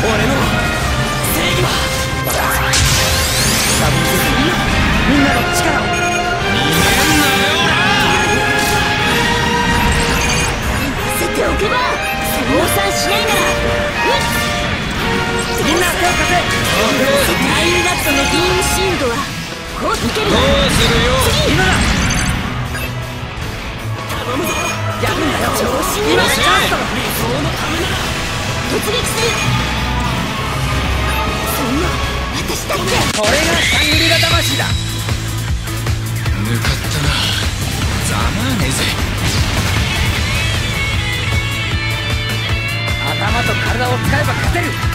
俺の正義はダブルずつみんなの力を逃げんなよ捨てておけば量産しないならみんな手を貸せラインラットのビームシールドはこういけるどうするよ次今だ頼むぞやるんだよ調子に乗るな今チャンスだ理想のためなら突撃する私だってこれがシャングリラ魂だ。向かったな。ざまあねえぜ。頭と体を使えば勝てる